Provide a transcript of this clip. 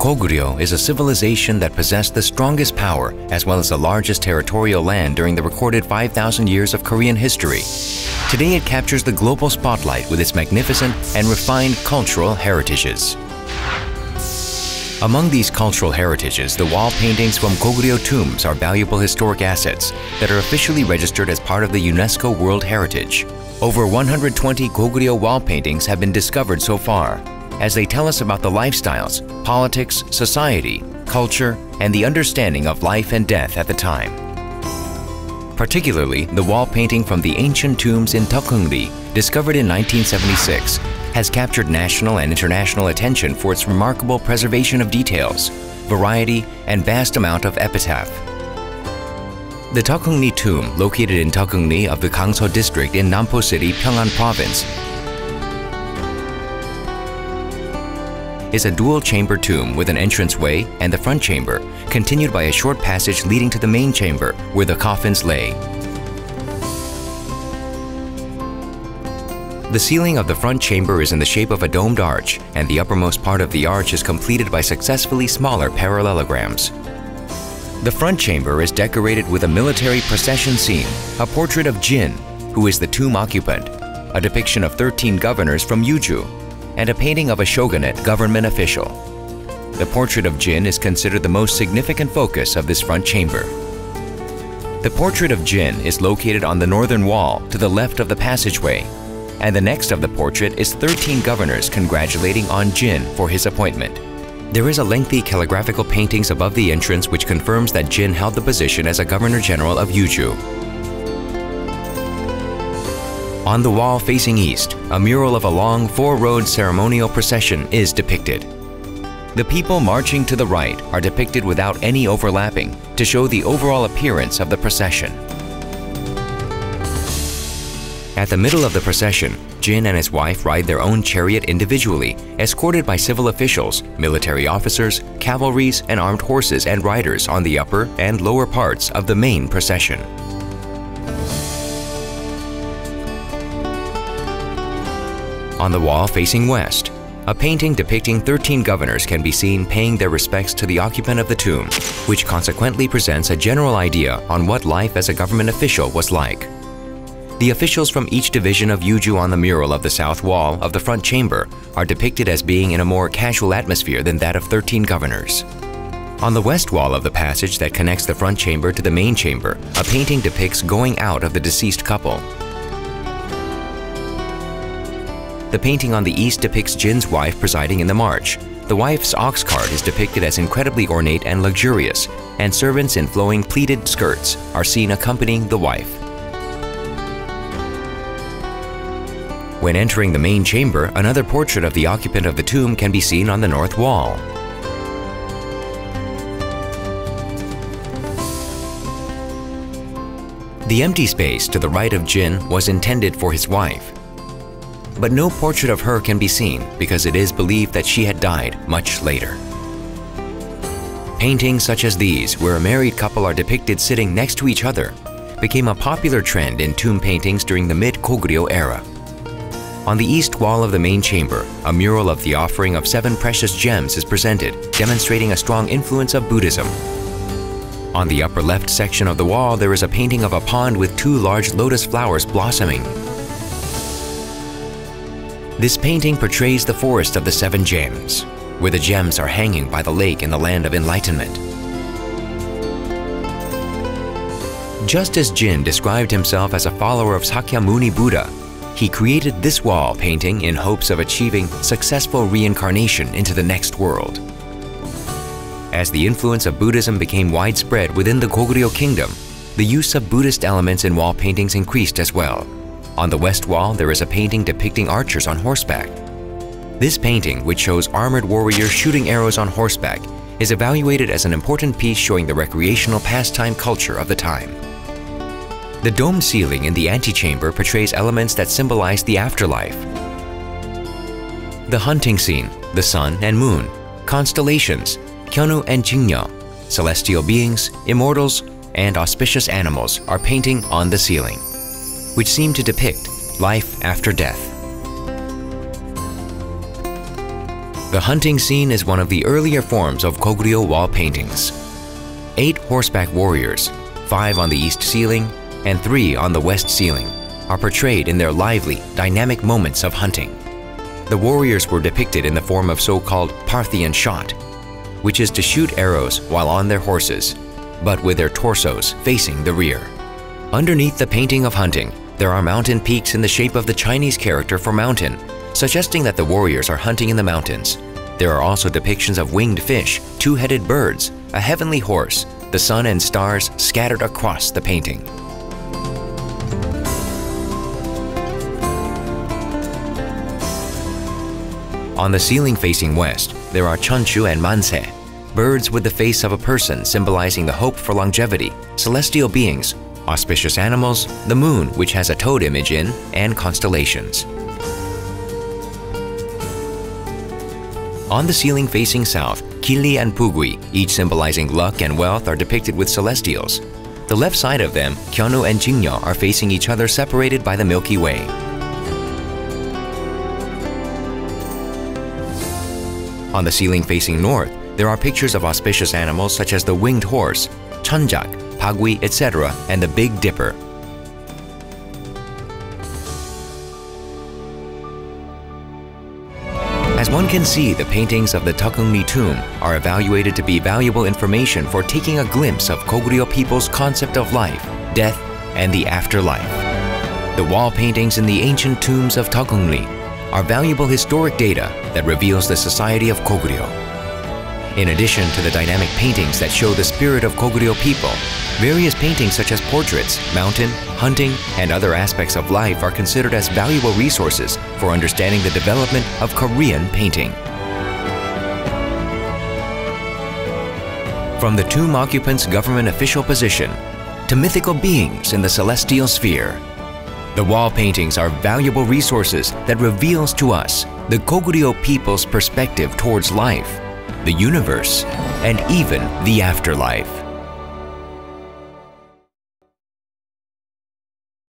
Goguryeo is a civilization that possessed the strongest power as well as the largest territorial land during the recorded 5,000 years of Korean history. Today it captures the global spotlight with its magnificent and refined cultural heritages. Among these cultural heritages, the wall paintings from Goguryeo tombs are valuable historic assets that are officially registered as part of the UNESCO World Heritage. Over 120 Goguryeo wall paintings have been discovered so far, as they tell us about the lifestyles, politics, society, culture, and the understanding of life and death at the time. Particularly, the wall painting from the ancient tombs in Deokheungri, discovered in 1976, has captured national and international attention for its remarkable preservation of details, variety, and vast amount of epitaph. The Deokheungri tomb, located in Deokheungri of the Gangso district in Nampo City, Pyongan province, is a dual-chamber tomb with an entranceway and the front chamber, continued by a short passage leading to the main chamber where the coffins lay. The ceiling of the front chamber is in the shape of a domed arch, and the uppermost part of the arch is completed by successfully smaller parallelograms. The front chamber is decorated with a military procession scene, a portrait of Jin, who is the tomb occupant, a depiction of 13 governors from Yuju, and a painting of a shogunate government official. The portrait of Jin is considered the most significant focus of this front chamber. The portrait of Jin is located on the northern wall to the left of the passageway and the next of the portrait is 13 governors congratulating on Jin for his appointment. There is a lengthy calligraphical paintings above the entrance which confirms that Jin held the position as a Governor General of Yuju. On the wall facing east, a mural of a long four-road ceremonial procession is depicted. The people marching to the right are depicted without any overlapping to show the overall appearance of the procession. At the middle of the procession, Jin and his wife ride their own chariot individually, escorted by civil officials, military officers, cavalries, and armed horses and riders on the upper and lower parts of the main procession. On the wall facing west, a painting depicting 13 governors can be seen paying their respects to the occupant of the tomb, which consequently presents a general idea on what life as a government official was like. The officials from each division of Yuju on the mural of the south wall of the front chamber are depicted as being in a more casual atmosphere than that of 13 governors. On the west wall of the passage that connects the front chamber to the main chamber, a painting depicts going out of the deceased couple. The painting on the east depicts Jin's wife presiding in the march. The wife's ox cart is depicted as incredibly ornate and luxurious, and servants in flowing pleated skirts are seen accompanying the wife. When entering the main chamber, another portrait of the occupant of the tomb can be seen on the north wall. The empty space to the right of Jin was intended for his wife. But no portrait of her can be seen because it is believed that she had died much later. Paintings such as these, where a married couple are depicted sitting next to each other, became a popular trend in tomb paintings during the mid-Goguryeo era. On the east wall of the main chamber, a mural of the offering of seven precious gems is presented, demonstrating a strong influence of Buddhism. On the upper left section of the wall, there is a painting of a pond with two large lotus flowers blossoming. This painting portrays the forest of the seven gems, where the gems are hanging by the lake in the land of enlightenment. Just as Jin described himself as a follower of Sakyamuni Buddha, he created this wall painting in hopes of achieving successful reincarnation into the next world. As the influence of Buddhism became widespread within the Goguryeo kingdom, the use of Buddhist elements in wall paintings increased as well. On the west wall, there is a painting depicting archers on horseback. This painting, which shows armored warriors shooting arrows on horseback, is evaluated as an important piece showing the recreational pastime culture of the time. The domed ceiling in the antechamber portrays elements that symbolize the afterlife. The hunting scene, the sun and moon, constellations, Kyonu and Jingyo, celestial beings, immortals, and auspicious animals are painting on the ceiling, which seem to depict life after death. The hunting scene is one of the earlier forms of Goguryeo wall paintings. Eight horseback warriors, five on the east ceiling and three on the west ceiling, are portrayed in their lively, dynamic moments of hunting. The warriors were depicted in the form of so-called Parthian shot, which is to shoot arrows while on their horses, but with their torsos facing the rear. Underneath the painting of hunting, there are mountain peaks in the shape of the Chinese character for mountain, suggesting that the warriors are hunting in the mountains. There are also depictions of winged fish, two-headed birds, a heavenly horse, the sun and stars scattered across the painting. On the ceiling facing west, there are Chunchu and Manse, birds with the face of a person symbolizing the hope for longevity, celestial beings, auspicious animals, the moon which has a toad image in, and constellations. On the ceiling facing south, Kili and Pugui, each symbolizing luck and wealth, are depicted with celestials. The left side of them, Kyonu and Jingyo, are facing each other separated by the Milky Way. On the ceiling facing north, there are pictures of auspicious animals such as the winged horse, Chunjak, Pagui, etc., and the Big Dipper. As one can see, the paintings of the Deokheungri tomb are evaluated to be valuable information for taking a glimpse of Goguryeo people's concept of life, death, and the afterlife. The wall paintings in the ancient tombs of Deokheungri are valuable historic data that reveals the society of Goguryeo. In addition to the dynamic paintings that show the spirit of Goguryeo people, various paintings such as portraits, mountain, hunting, and other aspects of life are considered as valuable resources for understanding the development of Korean painting. From the tomb occupant's government official position to mythical beings in the celestial sphere, the wall paintings are valuable resources that reveals to us the Goguryeo people's perspective towards life, the universe, and even the afterlife.